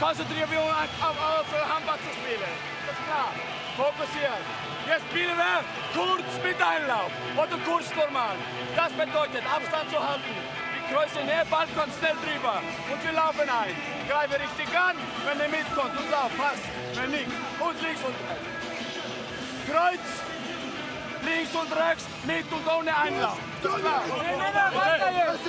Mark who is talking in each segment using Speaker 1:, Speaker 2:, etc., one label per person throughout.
Speaker 1: konzentrieren wir uns auf eure Handball zu spielen. Das ist klar. Fokussiert. Jetzt spielen wir kurz mit Einlauf oder kurz normal. Das bedeutet Abstand zu halten. Die Kreuze näher, Ball kommt schnell drüber. Und wir laufen ein. Greife richtig an, wenn er mitkommt und lauf, passt. Wenn nicht. Und links und rechts. Kreuz, links und rechts, mit und ohne Einlauf. Das ist klar. Nee, weiter jetzt.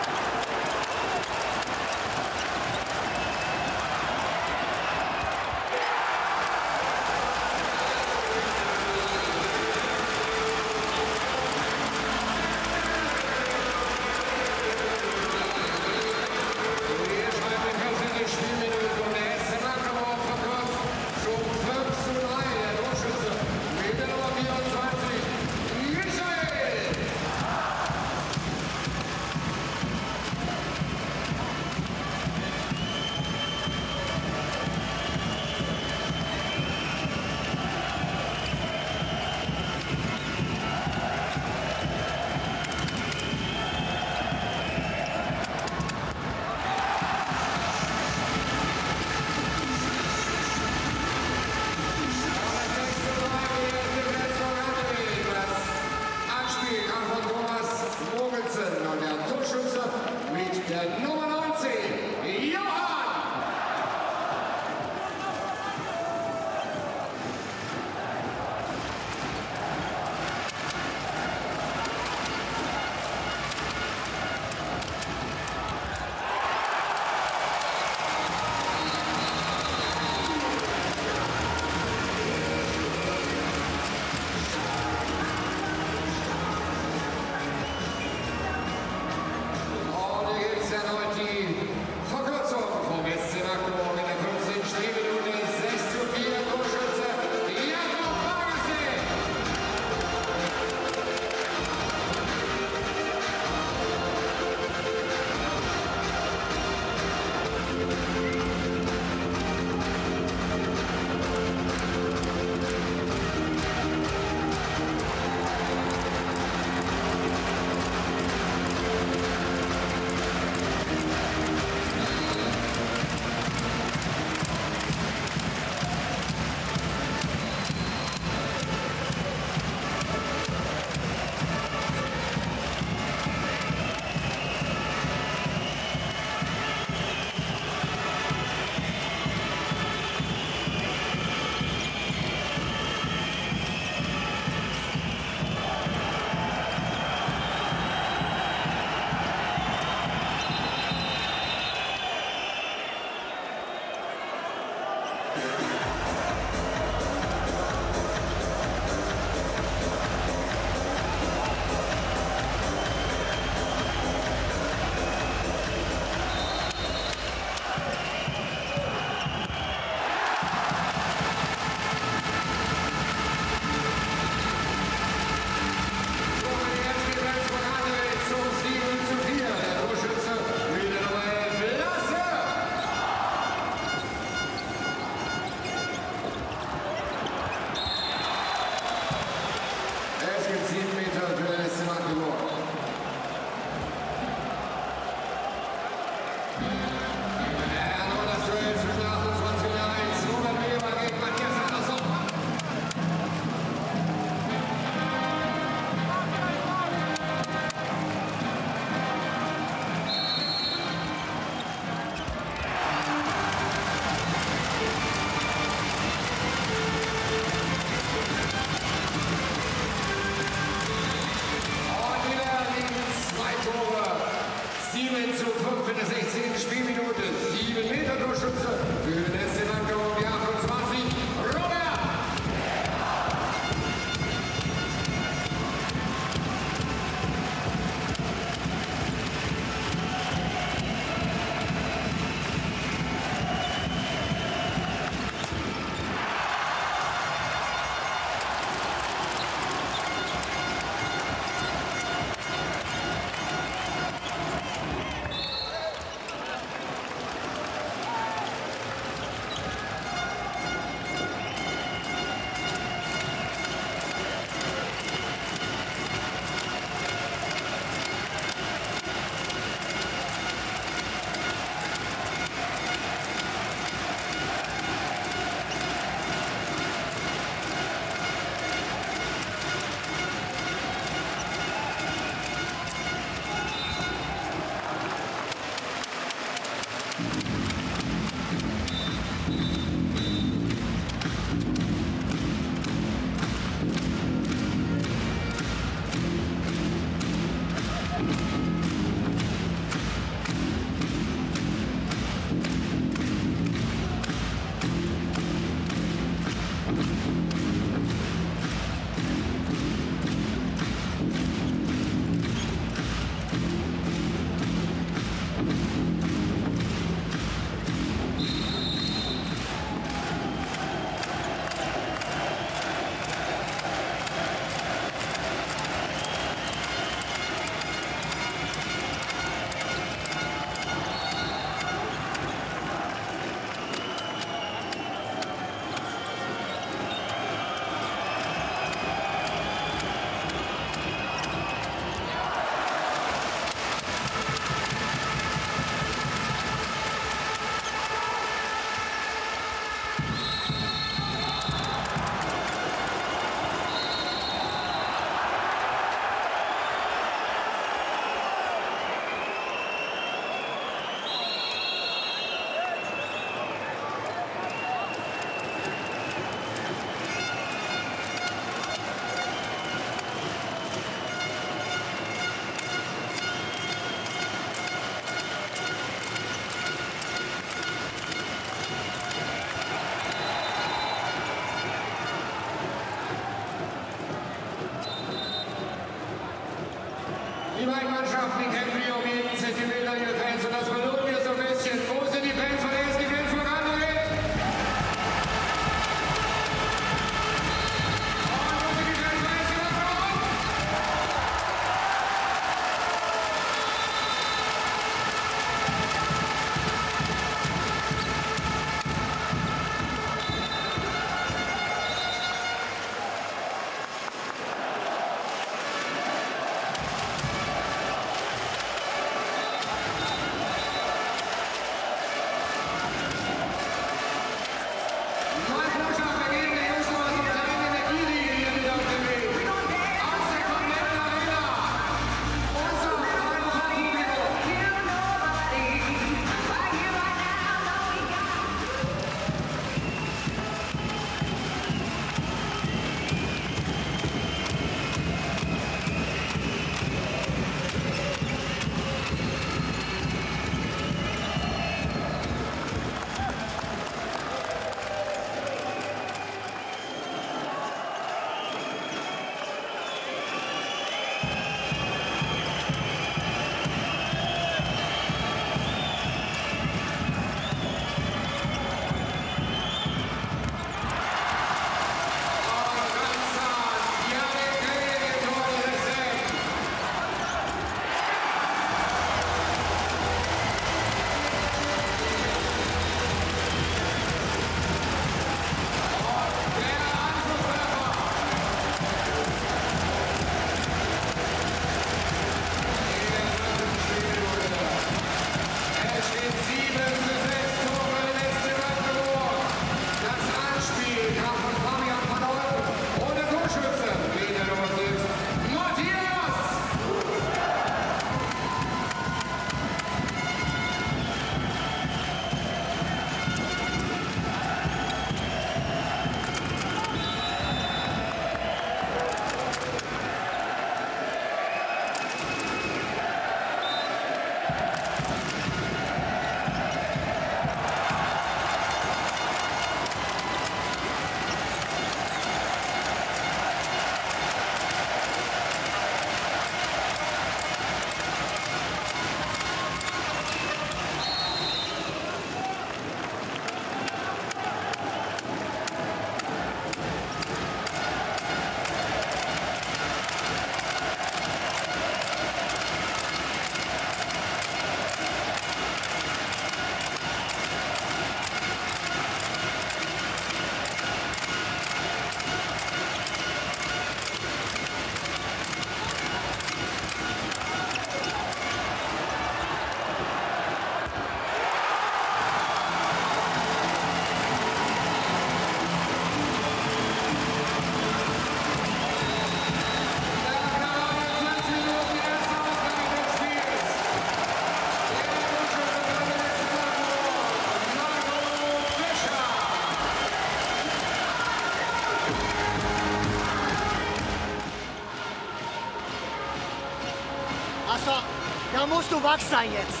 Speaker 2: Du wach sein jetzt.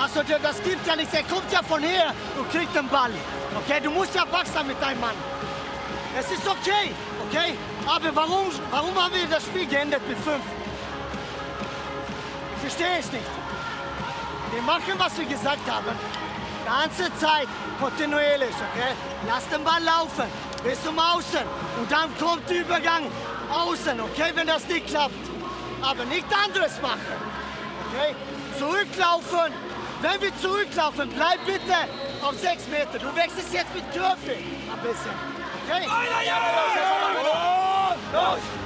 Speaker 2: Also das gibt ja nichts, er kommt ja von her und kriegt den Ball. Okay, du musst ja wach sein mit deinem Mann. Es ist okay, okay? Aber warum, warum haben wir das Spiel geändert mit fünf? Ich verstehe es nicht. Wir machen, was wir gesagt haben. Ganze Zeit, kontinuierlich, okay? Lass den Ball laufen, bis zum Außen. Und dann kommt der Übergang außen, okay, wenn das nicht klappt. Aber nicht anderes machen, okay? Zurücklaufen. Wenn wir zurücklaufen, bleib bitte auf sechs Meter. Du wechselst jetzt mit Körper ein bisschen, okay?
Speaker 3: Los!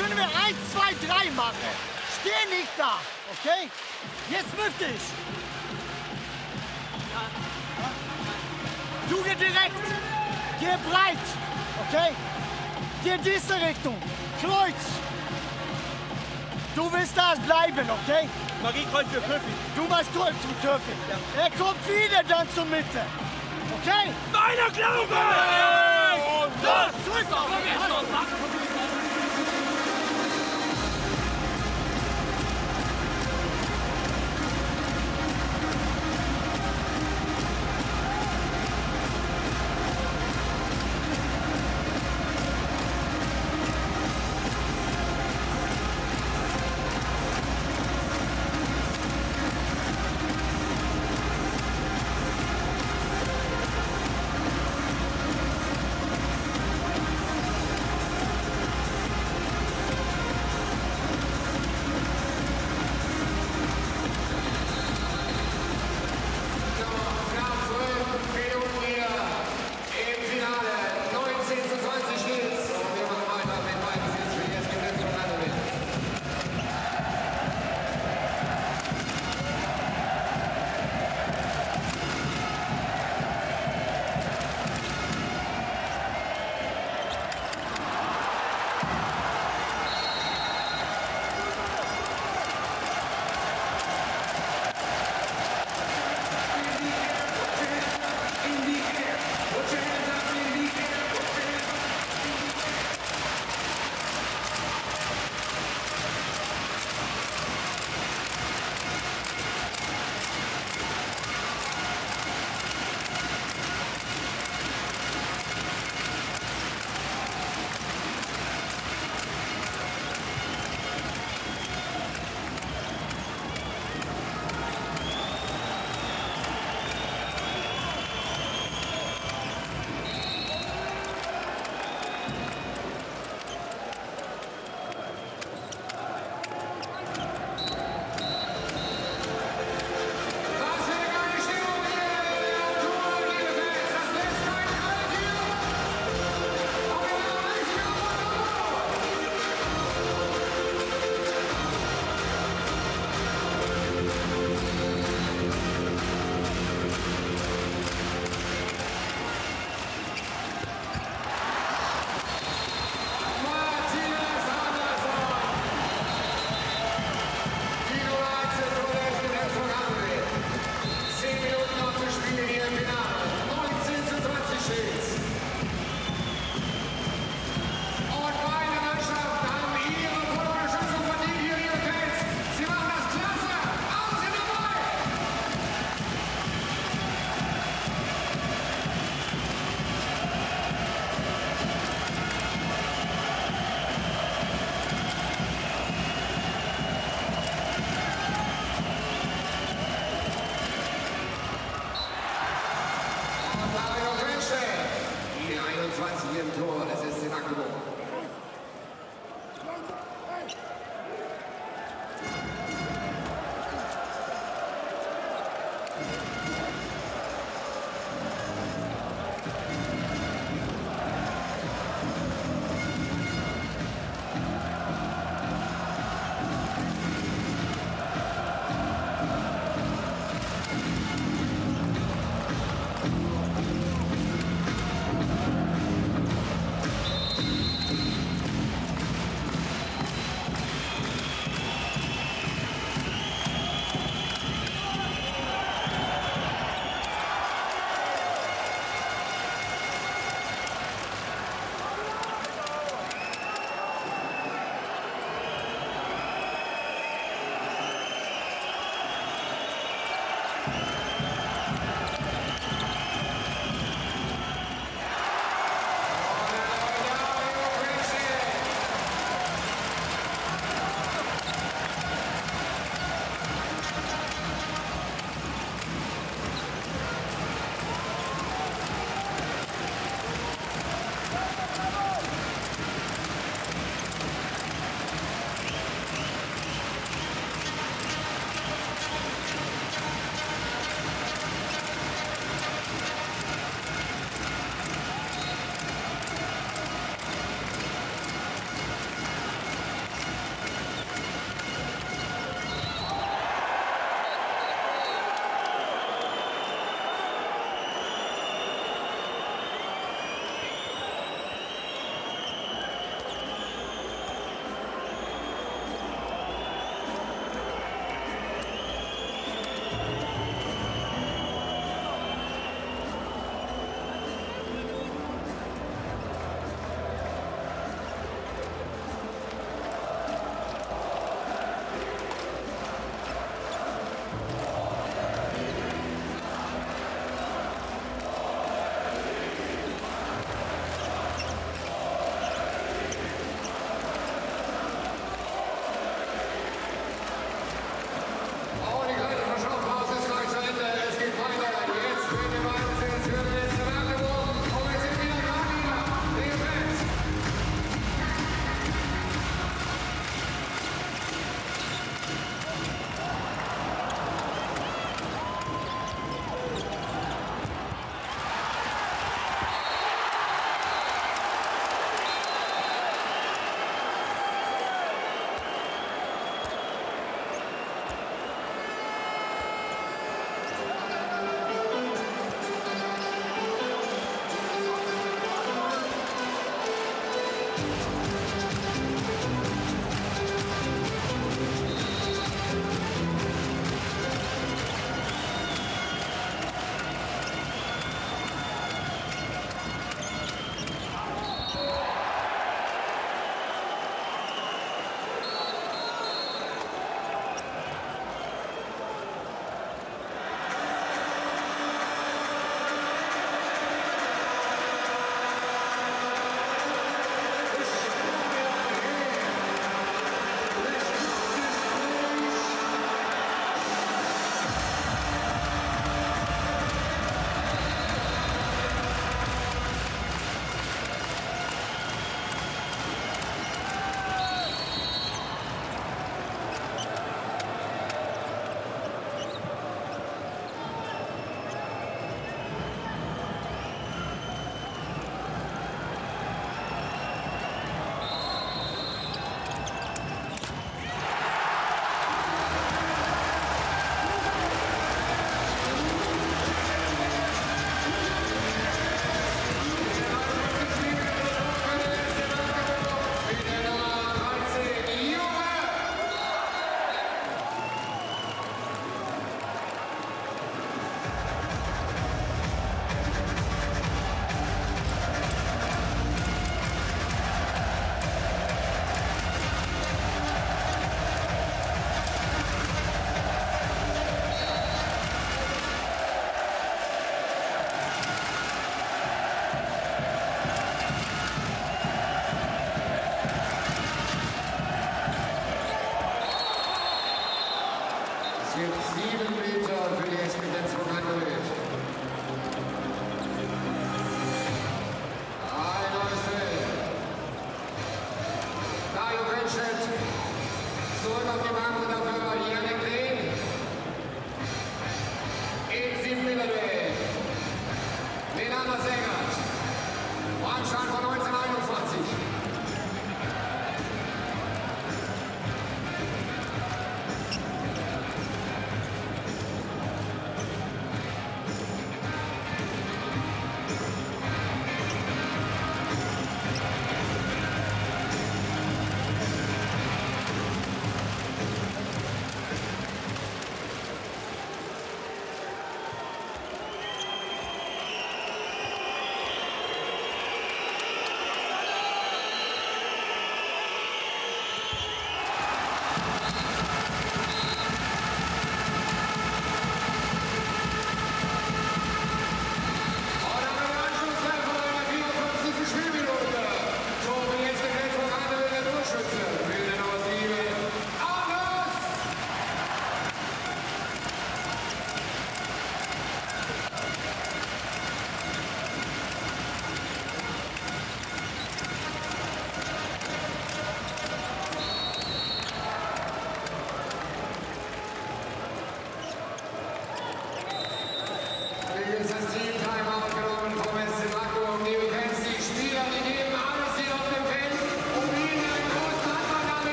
Speaker 2: können wir 1, 2, 3 machen. Steh nicht da, okay? Jetzt möchte ich. Du geh direkt. Geh breit, okay? Geh in diese Richtung. Kreuz. Du willst da bleiben, okay?
Speaker 4: Marie Kreuz für Köfi.
Speaker 2: Du machst Kreuz für Köfi. Ja. Er kommt wieder dann zur Mitte. Okay?
Speaker 4: Meiner Glaube!
Speaker 3: Und das! Zurück auf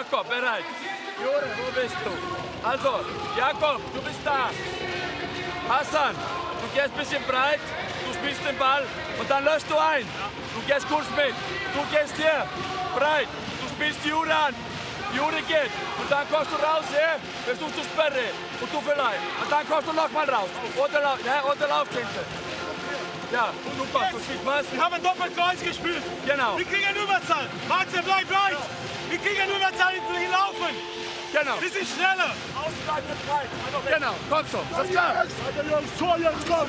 Speaker 1: Jakob, bereit. Jure, wo bist du? Also, Jakob, du bist da. Hassan, du gehst ein bisschen breit, du spielst den Ball und dann löst du ein. Du gehst kurz mit. Du gehst hier, breit. Du spielst Jure an. Jure geht. Und dann kommst du raus hier, versuchst du Sperre. Und du vielleicht. Und dann kommst du nochmal raus. Oder, lau ja, oder laufst hinten. Ja, und du spielst was?
Speaker 4: Wir haben Doppelkreuz gespielt.
Speaker 1: Genau.
Speaker 4: Wir kriegen Überzahl. Martin, bleib breit. Wir kriegen Überzahl, wir laufen.
Speaker 1: Genau.
Speaker 4: Wir sind schneller.
Speaker 1: Genau, komm schon. Das ist klar.
Speaker 4: Jungs, Tor, Jungs, komm.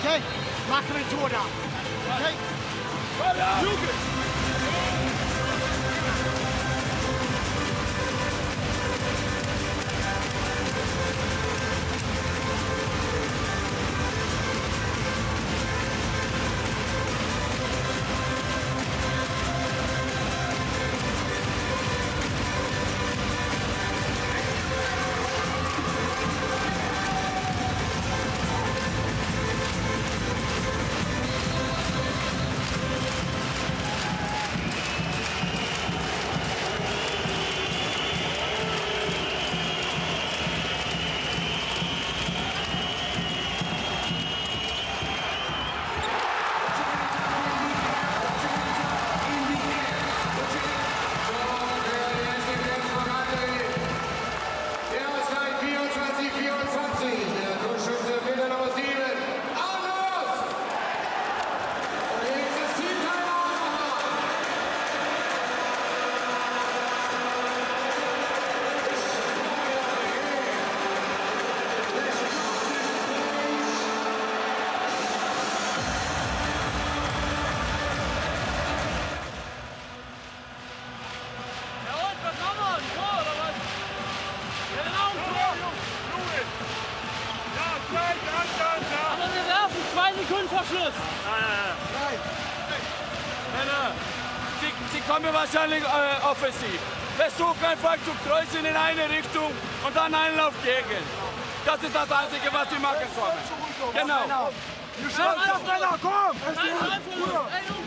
Speaker 3: okay?
Speaker 1: aggressiv. Versuchen einfach zu kreuzen in eine Richtung und dann einen Einlauf gegen. Das ist das Einzige, was sie machen können. Genau.
Speaker 5: Reinhard, Reinhard,
Speaker 3: komm!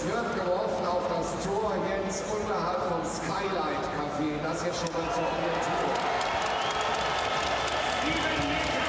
Speaker 1: Serve geworfen auf das Tor jetzt unterhalb vom Skylight Café. Das hier schon mal zur Orientierung.
Speaker 3: I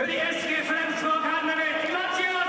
Speaker 6: Für
Speaker 1: die SG Flensburg Handewitt, Matthias